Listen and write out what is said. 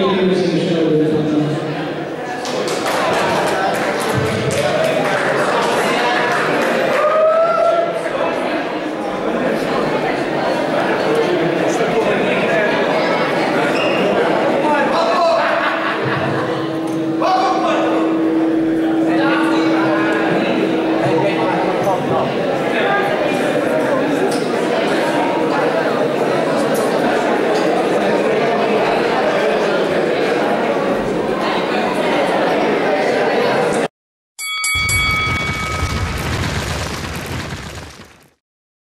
Аллилуйя.